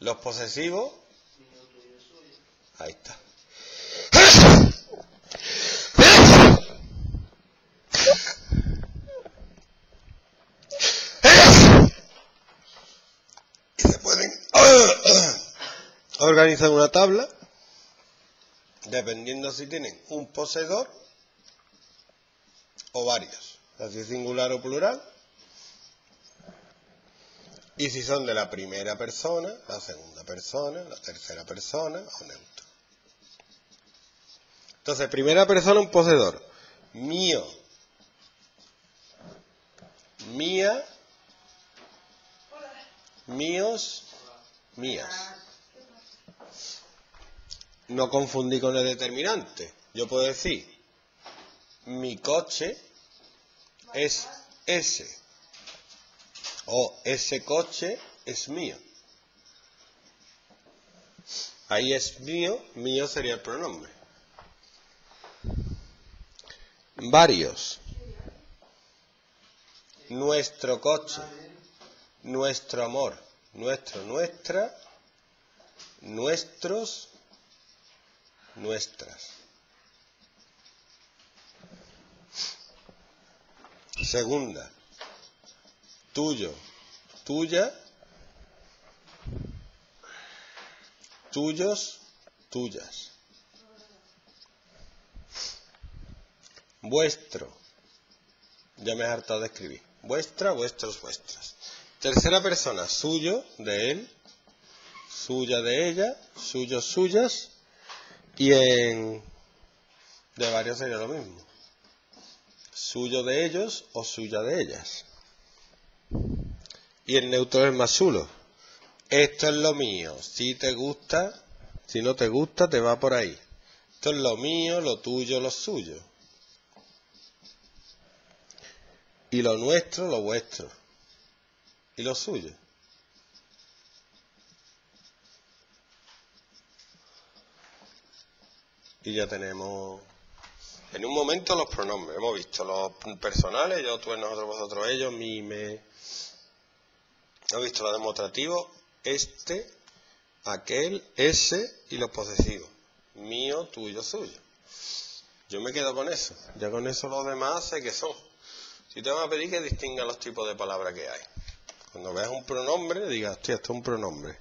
Los posesivos. Ahí está. Y se pueden organizar una tabla dependiendo si tienen un poseedor o varios, así singular o plural, y si son de la primera persona, la segunda persona, la tercera persona o neutro. Entonces, primera persona, un poseedor. Mío. Mía. Míos. Mías. No confundí con el determinante. Yo puedo decir, mi coche es ese. O ese coche es mío. Ahí es mío, mío sería el pronombre. Varios. Nuestro coche. Nuestro amor. Nuestro, nuestra. Nuestros. Nuestras. Segunda. Tuyo. Tuya. Tuyos. Tuyas. Vuestro. Ya me he hartado de escribir. Vuestra, vuestros, vuestras. Tercera persona. Suyo, de él. Suya, de ella. Suyos, suyas. Y en... De varios sería lo mismo. Suyo de ellos o suya de ellas. Y el neutro es más chulo. Esto es lo mío. Si te gusta, si no te gusta, te va por ahí. Esto es lo mío, lo tuyo, lo suyo. Y lo nuestro, lo vuestro. Y lo suyo. Y ya tenemos en un momento los pronombres. Hemos visto los personales, yo, tú, nosotros, vosotros, ellos, mi, me. Hemos visto los demostrativos, este, aquel, ese y los posesivos. Mío, tuyo, suyo. Yo me quedo con eso. Ya con eso los demás sé que son. Si te van a pedir que distinga los tipos de palabras que hay. Cuando veas un pronombre, digas, hostia, esto es un pronombre.